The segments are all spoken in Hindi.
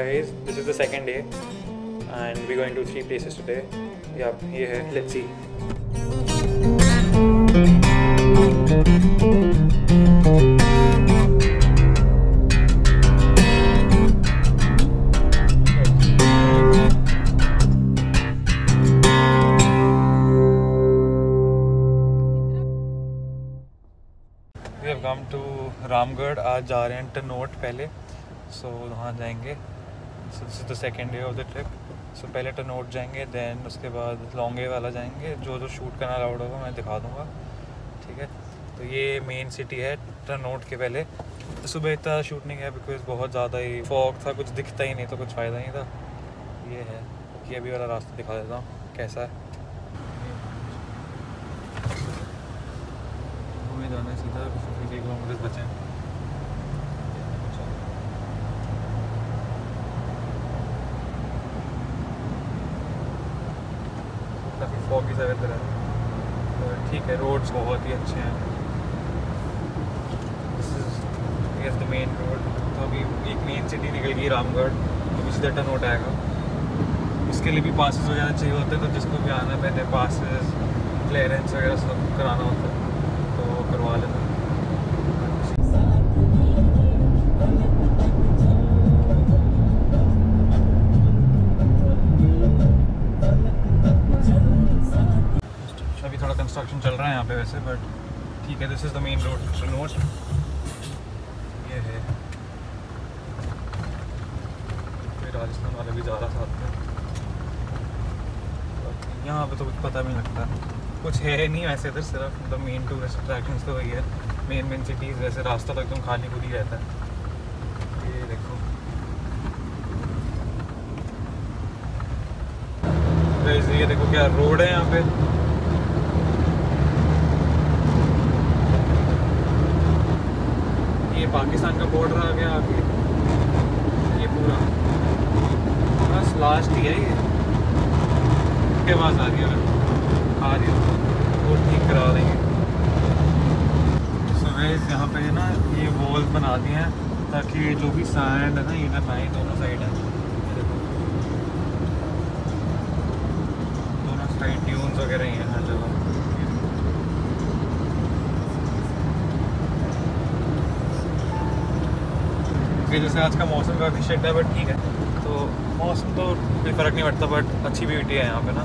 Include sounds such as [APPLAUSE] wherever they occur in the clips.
guys, this is the second day and we're going to three places today. Yep, ये है. Let's see. We have come to Ramgarh आज जा रहे हैं टनोट पहले सो so, वहाँ जाएँगे so this is the second day of the trip so पहले टनोट जाएँगे देन उसके बाद लॉन्गे वाला जाएँगे। जो जो शूट करना अलाउड होगा, मैं दिखा दूँगा। ठीक है? तो ये मेन सिटी है टनोट के पहले। तो सुबह इतना शूट नहीं किया बिकॉज़ बहुत ज़्यादा ही फॉग था, कुछ दिखता ही नहीं तो कुछ फ़ायदा नहीं था। ये है। कि अभी वाला रास्ता दिखा देता हूँ, कैसा है। जाना सीधा किलोमीटर बचे हैं। फॉगी सा वेदर ठीक है, रोड्स बहुत ही अच्छे हैं। This is the main road तो अभी एक मेन सिटी निकल गई, रामगढ़। अभी सीधा टनोट आएगा। उसके लिए भी पासिस वगैरह चाहिए होते हैं तो जिसको भी आना पहले पासिस क्लियरेंस वगैरह सब कराना होता है तो करवा लेना। कंस्ट्रक्शन चल रहा है यहाँ पे वैसे बट ठीक है this is the main road note ये है। राजस्थान वाला भी जा रहा साथ में। यहाँ पे तो कुछ पता भी लगता। कुछ है नहीं वैसे इधर सिर्फ़ मतलब मेन टूरिस्ट अट्रैक्शन तो वही है। मेन मेन सिटीज़ वैसे रास्ता तो एकदम खाली खुली रहता है। ये देखो। Guys, ये देखो क्या रोड है यहाँ पे। ये पाकिस्तान का बॉर्डर आ गया आगे ये पूरा। बस लास्ट ही है ये। के पास आ है आ रही है। वो ठीक करा देंगे। सो गैस यहाँ पे ना, ये वॉल्स बना दिए हैं, ताकि जो भी सैंड है ना इधर ना आए दोनों साइड है। दोनों साइड ड्यून्स वगैरह हैं, हर जगह। क्योंकि जैसे आज का मौसम काफ़ी शेड है बट ठीक है। तो मौसम तो कोई फ़र्क नहीं पड़ता बट अच्छी ब्यूटी है यहाँ पे ना।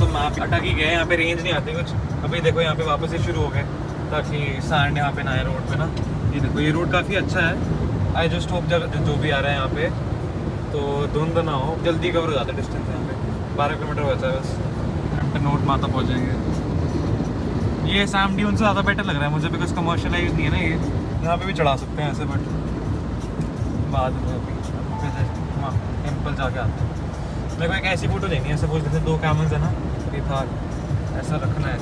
तो अटक ही गए यहाँ पे रेंज नहीं आती कुछ। अभी देखो यहाँ पे वापस ही शुरू हो गए, ताकि सैंड यहाँ पे ना आए रोड पे ना। ये देखो, ये रोड काफ़ी अच्छा है। आई जस्ट होप जब जो भी आ रहा है यहाँ पे तो धुंध ना हो, जल्दी कवर हो जाता है डिस्टेंस यहाँ पे। बारह किलोमीटर बचा है बस। नोट माता पहुँच जाएँगे ये सैम डी उनसे ज़्यादा बेटर लग रहा है मुझे बिकॉज़ कमर्शलाइज नहीं है ना ये। यहाँ पे भी चढ़ा सकते हैं ऐसे बट बाद में टेंपल जाके आते हैं। मेरे को एक ऐसी फ़ोटो लेनी है सपोज़ जैसे दो कैमल्स है ना, ये था। ऐसा रखना है।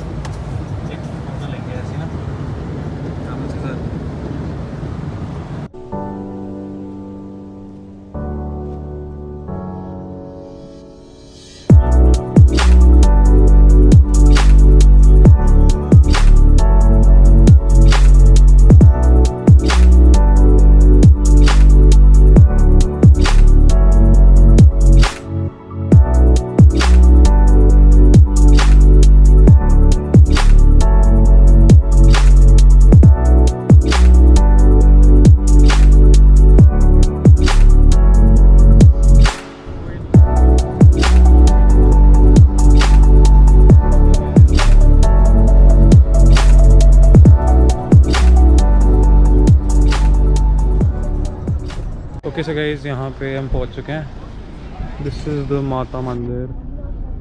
सो गाइज़ यहाँ पे हम पहुँच चुके हैं। दिस इज़ द माता मंदिर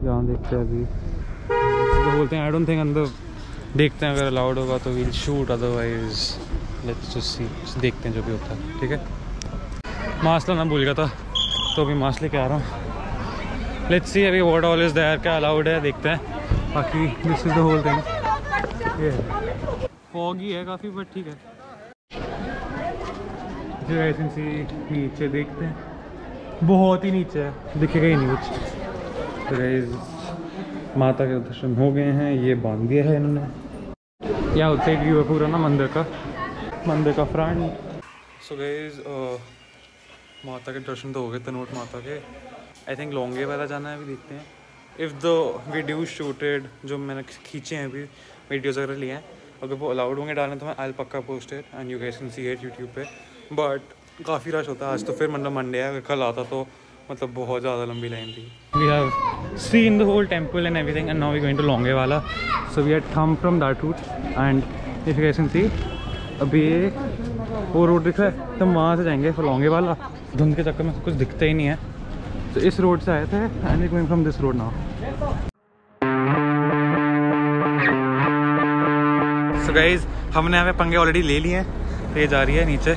जहाँ देखते हैं अभी। तो बोलते हैं आई डोंट थिंक अंदर देखते हैं, अगर अलाउड होगा तो will shoot otherwise let's just see देखते हैं जो भी होता है, ठीक है? मास्क लाना भूल गया था। तो अभी मास्क लेके आ रहा हूँ। लेट्स सी अभी वॉट ऑल इज़ देयर क्या अलाउड है, देखते हैं। बाकी this is the whole thing ये फॉगी है काफ़ी बट ठीक है। जो ऐसे सी नीचे देखते हैं। बहुत ही नीचे है, दिखेगा ही नहीं कुछ। माता के दर्शन हो गए हैं, ये बाँध दिया है इन्होंने। यहाँ आउटसाइड व्यू है पूरा ना मंदिर का। मंदिर का फ्रंट सो गाइस माता के दर्शन तो हो गए तनोट माता के। आई थिंक लॉन्गे वाला जाना है, अभी देखते हैं। इफ़ द वीडियो शूटेड जो मैंने खींचे हैं अभी वीडियोज़ वगैरह लिए हैं, अगर वो अलाउड होंगे डालने तो मैं आई पक्का posted and you guys can see it YouTube पे। बट काफ़ी रश होता है। आज तो फिर मतलब मंडे है। कल आता तो मतलब बहुत ज़्यादा लंबी लाइन थी। We have seen the whole temple and everything and now we going to Longewala so we are come from that route and if you can अभी ये वो रोड दिख रहा है। तो हम वहाँ से जाएँगे फिर लॉन्गे वाला धुंध के चक्कर में कुछ दिखता ही नहीं है। तो इस रोड से आए थे and we going from this road now so guys हमने पे पंगे ऑलरेडी ले लिए हैं। ये जा रही है नीचे।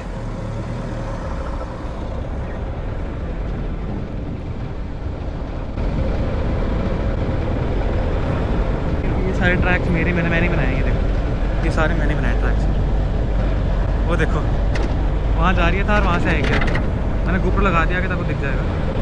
सारे ट्रैक्स मेरे, मैंने मैंने बनाए ये देखो। ये सारे मैंने बनाए ट्रैक्स वो देखो, वहाँ जा रही है था और वहाँ से आएगी। मैंने गुपर लगा दिया कि तब दिख जाएगा।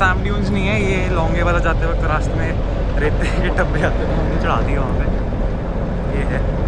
सैम ड्यून्स नहीं है, ये लॉन्गे वाला जाते वक्त रास्ते में रेते के [LAUGHS] डब्बे आते हैं चढ़ा दिया वहाँ पे। ये है।